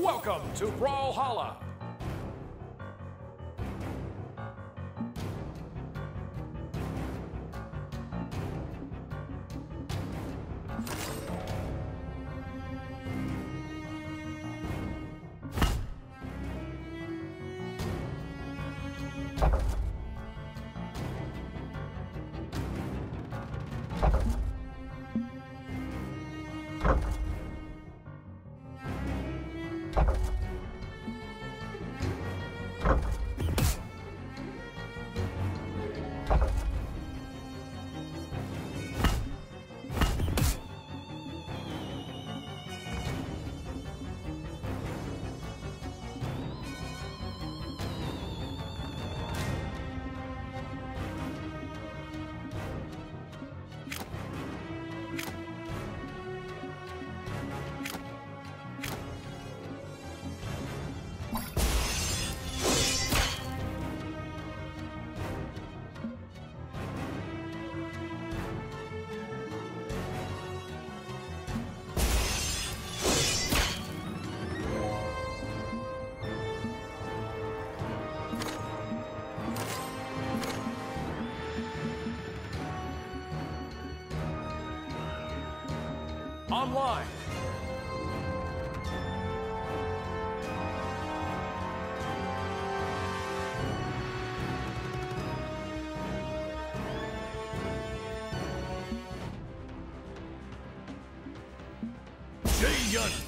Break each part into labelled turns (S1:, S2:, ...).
S1: Welcome to Brawlhalla. Online. Jay Yun.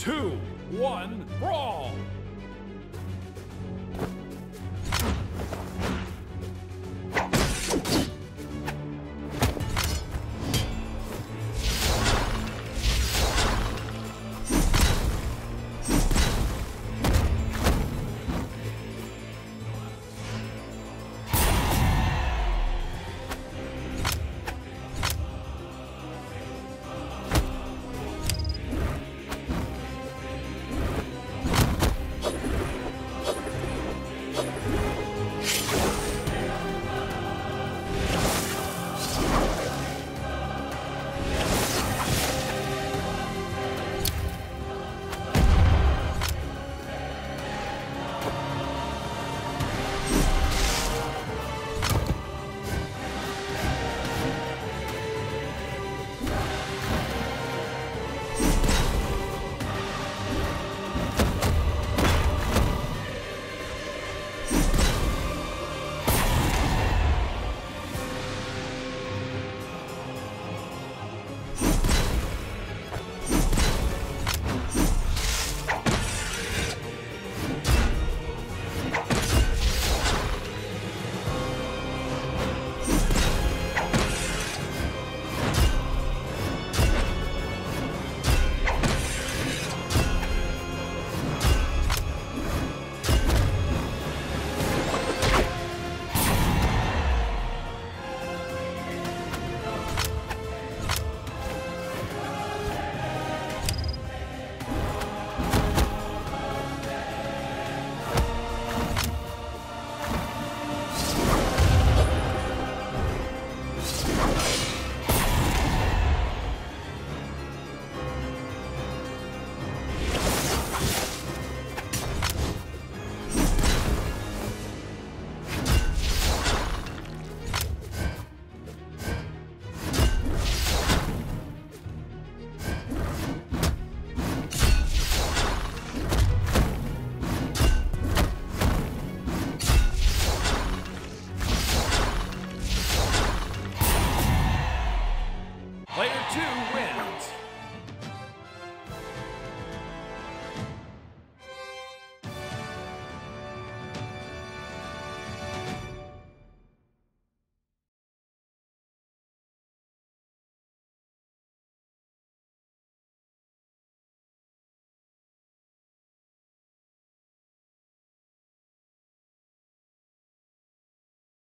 S1: Two, one, brawl!